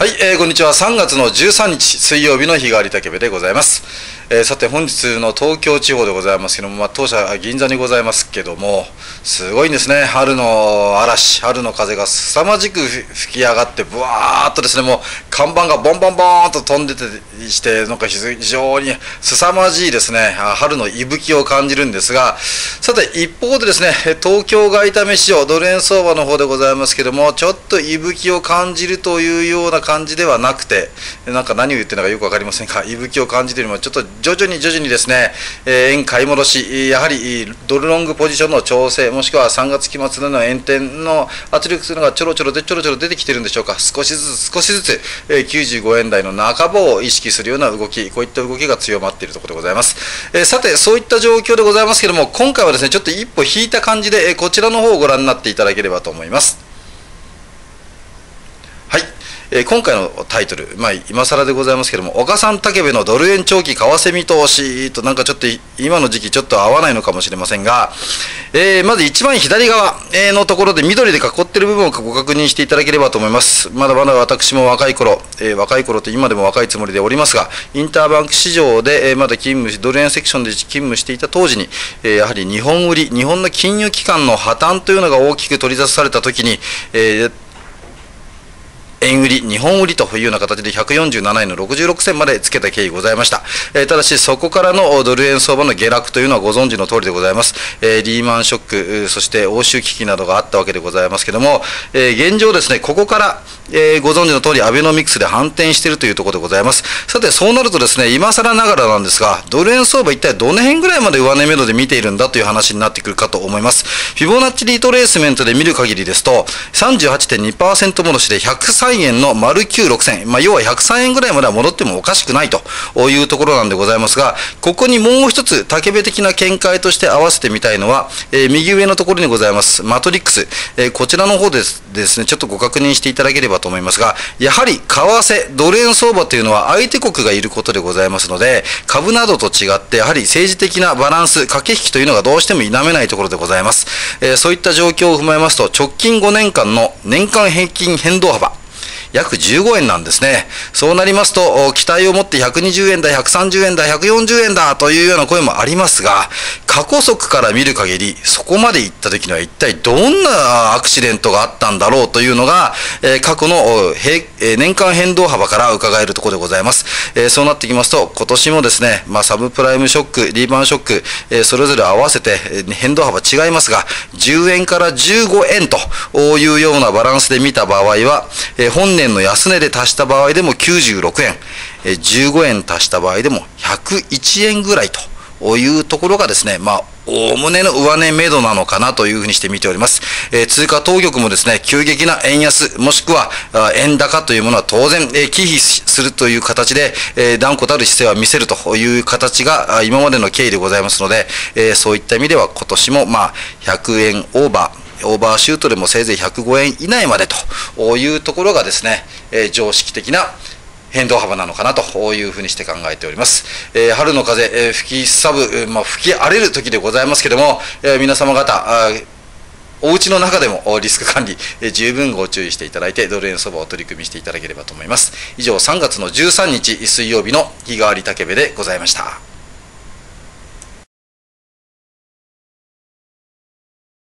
はい、えー、こんにちは。3月の13日水曜日の日替わり竹部でございます。えー、さて本日の東京地方でございますけども、まあ、当社銀座にございますけども、すごいんですね。春の嵐、春の風が凄まじく吹き上がって、ぶわーっとですね、もう看板がボンボンボーンと飛んでてして、なんか非常に凄まじいですね、春の息吹を感じるんですが、さて一方でですね、東京外為市場、ドル円相場の方でございますけども、ちょっと息吹を感じるというような感じではなくて、なんか何を言ってるのかよく分かりませんが、息吹を感じているのも、ちょっと徐々に徐々にですね、えー、円買い戻し、やはりドルロングポジションの調整、もしくは3月期末での円転の圧力するのがちょろちょろでちょろちょろ出てきてるんでしょうか、少しずつ少しずつ、えー、95円台の半ばを意識するような動き、こういった動きが強まっているところでございます。えー、さて、そういった状況でございますけれども、今回はですね、ちょっと一歩引いた感じで、えこちらの方をご覧になっていただければと思います。えー、今回のタイトル、まあ、今更でございますけども、岡さん武部のドル円長期為替見通しと、なんかちょっと今の時期ちょっと合わないのかもしれませんが、えー、まず一番左側のところで緑で囲っている部分をご確認していただければと思います。まだまだ私も若い頃、えー、若い頃と今でも若いつもりでおりますが、インターバンク市場で、えー、まだ勤務し、ドル円セクションで勤務していた当時に、えー、やはり日本売り、日本の金融機関の破綻というのが大きく取り沙されたときに、えー円売り、日本売りというような形で147円の66銭までつけた経緯ございました。えー、ただし、そこからのドル円相場の下落というのはご存知の通りでございます。えー、リーマンショック、そして欧州危機などがあったわけでございますけども、えー、現状ですね、ここから、え、ご存知の通りアベノミクスで反転しているというところでございます。さて、そうなるとですね、今更ながらなんですが、ドル円相場一体どの辺ぐらいまで上値目処で見ているんだという話になってくるかと思います。フィボナッチリートレースメントで見る限りですと、38.2%戻しで103円の丸96銭、まあ、要は103円ぐらいまでは戻ってもおかしくないと。いうところなんでございますが、ここにもう一つ竹部的な見解として合わせてみたいのは、えー、右上のところにございます、マトリックス、えー、こちらの方ですですね、ちょっとご確認していただければと思いますが、やはり為替、ドル円相場というのは相手国がいることでございますので、株などと違って、やはり政治的なバランス、駆け引きというのがどうしても否めないところでございます。えー、そういった状況を踏まえますと、直近5年間の年間平均変動幅、約15円なんですね。そうなりますと、期待を持って120円だ、130円だ、140円だというような声もありますが、過去則から見る限り、そこまで行った時には一体どんなアクシデントがあったんだろうというのが、え過去の平、年間変動幅から伺えるところでございます。えそうなってきますと、今年もですね、まあ、サブプライムショック、リーマンショック、えそれぞれ合わせて変動幅違いますが、10円から15円というようなバランスで見た場合は、え本年の安値で足した場合でも96円、え15円足した場合でも101円ぐらいと。いうところがですね、まあ、おおむねの上値目処なのかなというふうにして見ております。えー、通貨当局もですね、急激な円安、もしくは円高というものは当然、えー、忌避するという形で、えー、断固たる姿勢は見せるという形が今までの経緯でございますので、えー、そういった意味では今年もまあ100円オーバー、オーバーシュートでもせいぜい105円以内までというところがですね、えー、常識的な変動幅なのかなというふうにして考えております。えー、春の風、えー、吹きさぶ、まあ、吹き荒れる時でございますけれども、え、皆様方、お家の中でもリスク管理、え十分ご注意していただいて、ドル円相場を取り組みしていただければと思います。以上、3月の13日水曜日の日替わり竹部でございました。